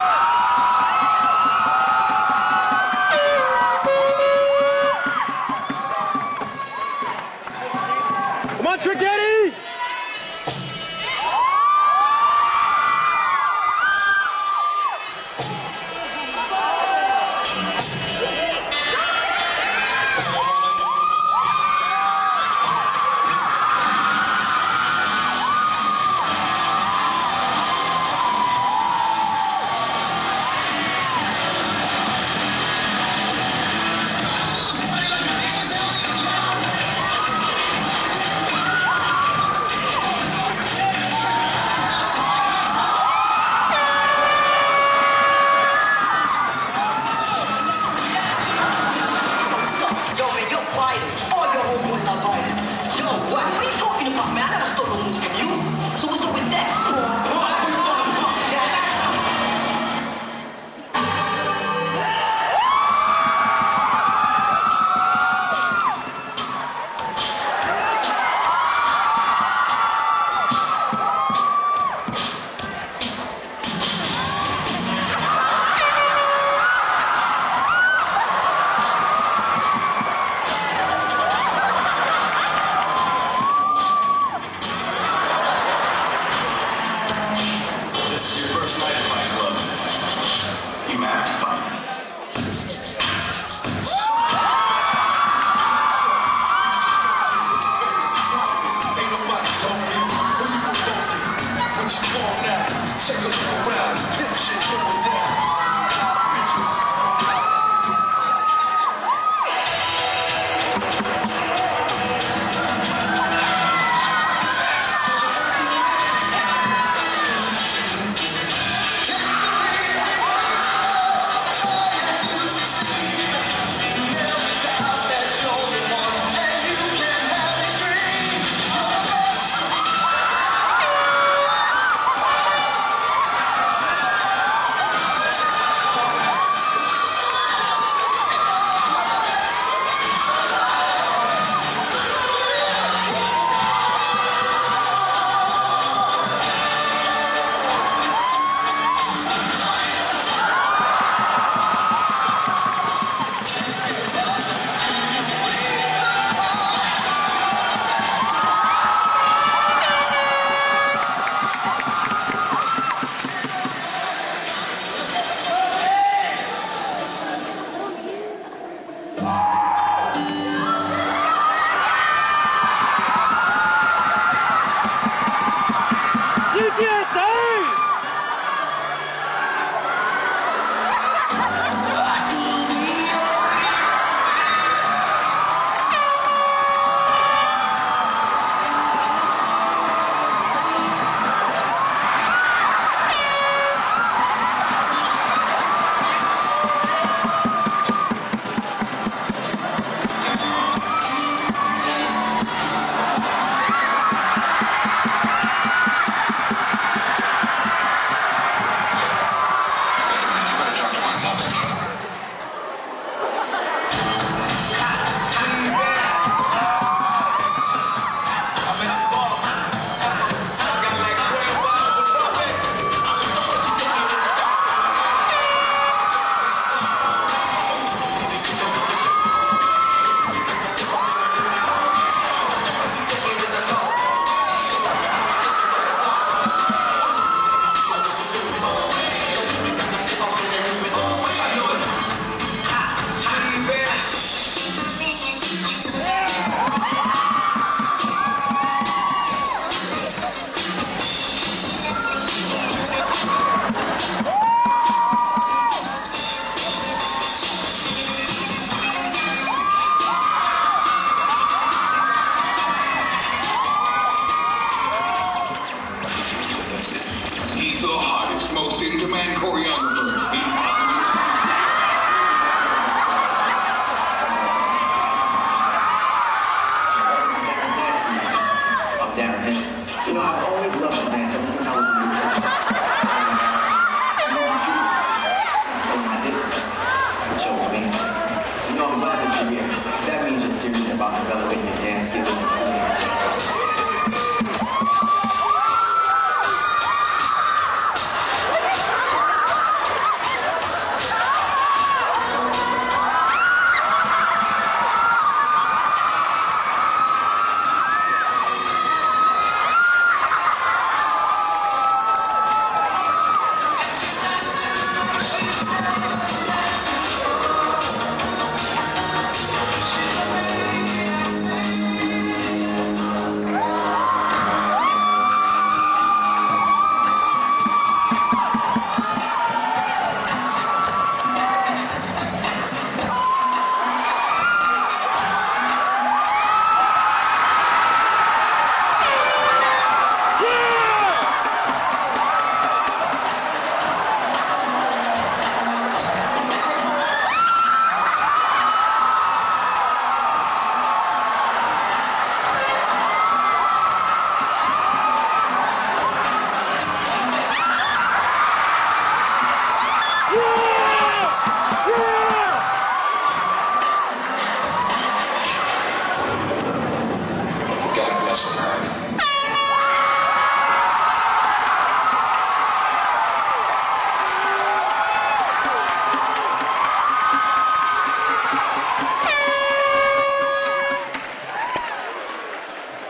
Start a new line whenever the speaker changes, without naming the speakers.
Bye.
know, I'm glad that you're here. That means you're serious about developing your dance skills